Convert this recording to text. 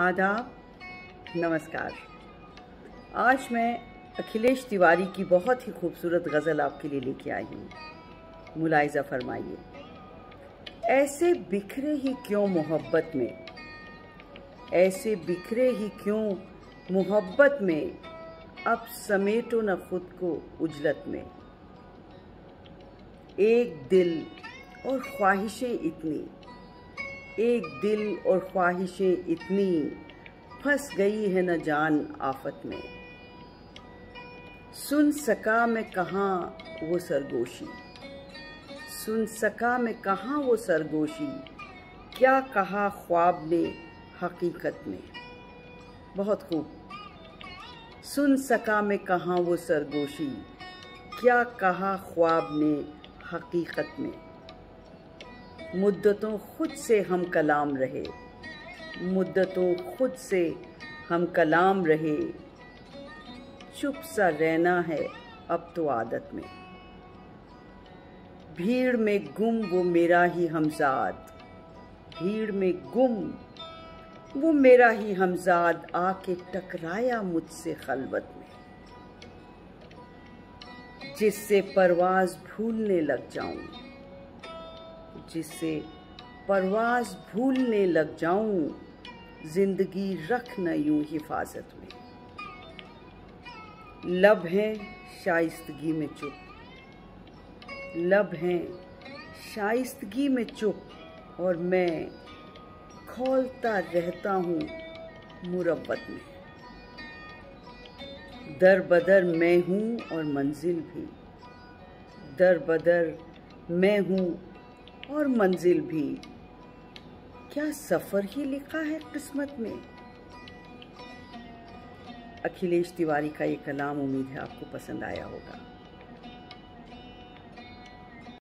आदाब, नमस्कार। आज मैं अखिलेश तिवारी की बहुत ही खूबसूरत गज़ल आपके लिए लेके आई हूँ। मुलायजा फरमाइए। ऐसे बिखरे ही क्यों मोहब्बत में? ऐसे बिखरे ही क्यों मोहब्बत में? अब समेटो न खुद को उजलत में। एक दिल और ख्वाहिशें इतनी। एक दिल और ख्वाहिशें इतनी फंस गई है न जान आफत में। सुन सका मैं कहाँ वो सरगोशी। सुन सका मैं कहाँ वो सरगोशी। क्या कहा ख्वाब ने हकीकत में। बहुत खूब। सुन सका मैं कहाँ वो सरगोशी। क्या कहा ख्वाब ने हकीकत में। मुद्दतों खुद से हम कलाम रहे। मुद्दतों खुद से हम कलाम रहे। चुप सा रहना है अब तो आदत में। भीड़ में गुम वो मेरा ही हमजाद। भीड़ में गुम वो मेरा ही हमजाद आके टकराया मुझसे खलबत में। जिससे परवाज भूलने लग जाऊँ। जिससे परवाज भूलने लग जाऊँ, ज़िंदगी रख न यूँ हिफाजत में। लब हैं शाइस्तगी में चुप। लब हैं शाइस्तगी में चुप, और मैं खोलता रहता हूँ मुरब्बत में। दर बदर मैं हूँ और मंजिल भी। दर बदर मैं हूँ और मंजिल भी। क्या सफ़र ही लिखा है किस्मत में? अखिलेश तिवारी का ये कलाम उम्मीद है आपको पसंद आया होगा।